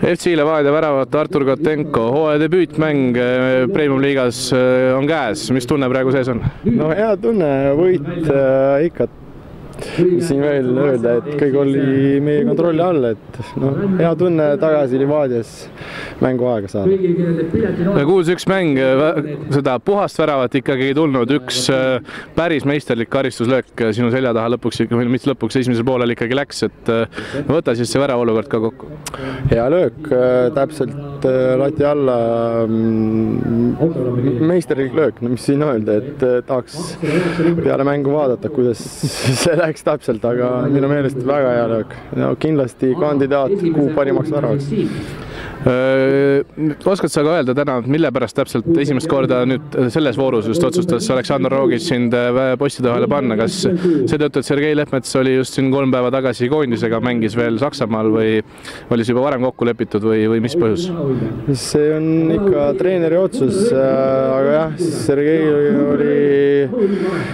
FC Levadia väravat Artur Kotenko, hooaja debüütmäng eh, Premium-liigas eh, on käes, mis tunne praegu sees on? no hea tunne, võit äh, ikka. Siin veel öelda, et kõik oli meie kontrolli all, et noh, hea tunne tagasi Levadias mänguaega saada. kuus-üks mäng, seda puhast väravat ikkagi ei tulnud, üks äh, päris meisterlik karistuslöök sinu selja taha lõpuks või mitte lõpuks, esimesel poolel ikkagi läks, et äh, võta siis see väravaolukord ka kokku. hea löök, täpselt äh, lati alla. mm, meisterlik löök, no mis siin öelda, et äh, tahaks peale mängu vaadata, kuidas see läks täpselt, aga minu meelest väga hea löök. no kindlasti kandidaat kuu parimaks väravaks. Oskad sa ka öelda täna, mille pärast täpselt esimest korda nüüd selles voorus just otsustas Aleksandr Rogic sind äh, postide vahele panna, kas seetõttu, et Sergei Lehtmets oli just siin kolm päeva tagasi koondisega, mängis veel Saksamaal või oli see juba varem kokku lepitud või, või mis põhjus? see on ikka treeneri otsus, aga jah, Sergei oli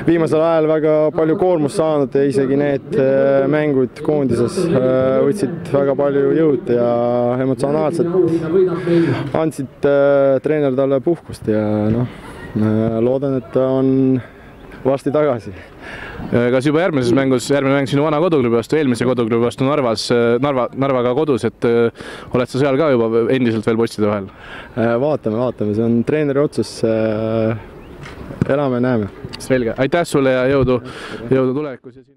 viimasel ajal väga palju koormust saanud ja isegi need äh, mängud koondises äh, võtsid väga palju jõud ja emotsionaalselt andsid äh, treener talle puhkust ja noh, loodan, et ta on varsti tagasi kas juba järgmises mängus, järgmine mäng sinu vana koduklubi vastu, eelmise koduklubi vastu Narvas, Narva, Narvaga kodus, et oled sa seal ka juba endiselt veel postide vahel? vaatame, vaatame, see on treeneri otsus. elame-näeme. selge, aitäh sulle ja jõudu, jõudu tulevikus.